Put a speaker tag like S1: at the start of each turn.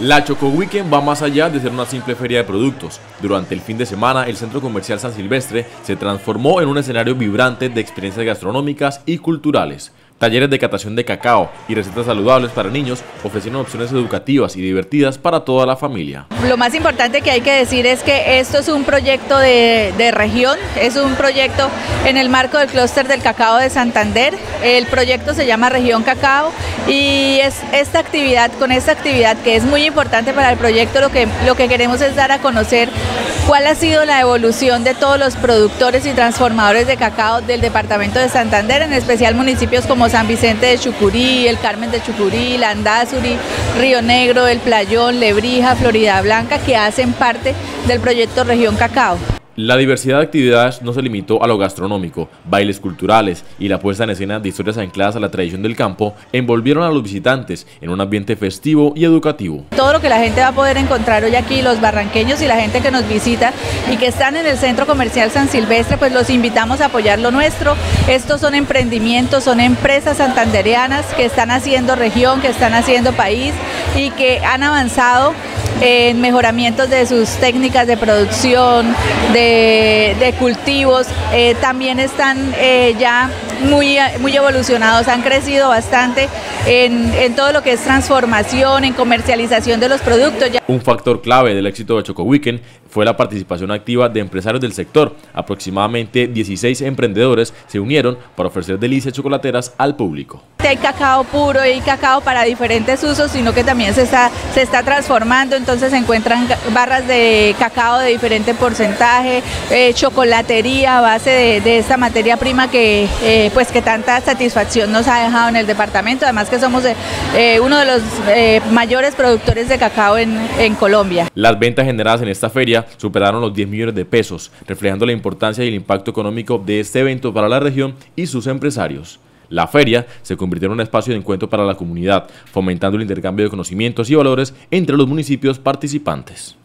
S1: La Choco Weekend va más allá de ser una simple feria de productos. Durante el fin de semana, el Centro Comercial San Silvestre se transformó en un escenario vibrante de experiencias gastronómicas y culturales. Talleres de catación de cacao y recetas saludables para niños ofrecieron opciones educativas y divertidas para toda la familia.
S2: Lo más importante que hay que decir es que esto es un proyecto de, de región, es un proyecto en el marco del clúster del cacao de Santander. El proyecto se llama Región Cacao y es esta actividad, con esta actividad que es muy importante para el proyecto, lo que, lo que queremos es dar a conocer cuál ha sido la evolución de todos los productores y transformadores de cacao del departamento de Santander, en especial municipios como San Vicente de Chucurí, el Carmen de Chucurí, Landazuri, Río Negro, El Playón, Lebrija, Florida Blanca, que hacen parte del proyecto Región Cacao.
S1: La diversidad de actividades no se limitó a lo gastronómico, bailes culturales y la puesta en escena de historias ancladas a la tradición del campo envolvieron a los visitantes en un ambiente festivo y educativo.
S2: Todo lo que la gente va a poder encontrar hoy aquí, los barranqueños y la gente que nos visita y que están en el Centro Comercial San Silvestre, pues los invitamos a apoyar lo nuestro. Estos son emprendimientos, son empresas santandereanas que están haciendo región, que están haciendo país y que han avanzado en mejoramientos de sus técnicas de producción, de, cultivos, eh, también están eh, ya muy, muy evolucionados, han crecido bastante en, en, todo lo que es transformación, en comercialización de los productos.
S1: Un factor clave del éxito de Choco Weekend fue la participación activa de empresarios del sector. Aproximadamente 16 emprendedores se unieron para ofrecer delicias chocolateras al público.
S2: Hay cacao puro y cacao para diferentes usos, sino que también se está, se está transformando, entonces se encuentran barras de cacao de diferente porcentaje, eh, chocolatería a base de, de, esta materia prima que, eh, pues que tanta satisfacción nos ha dejado en el departamento, además que somos eh, uno de los eh, mayores productores de cacao en, en Colombia.
S1: Las ventas generadas en esta feria superaron los 10 millones de pesos, reflejando la importancia y el impacto económico de este evento para la región y sus empresarios. La feria se convirtió en un espacio de encuentro para la comunidad, fomentando el intercambio de conocimientos y valores entre los municipios participantes.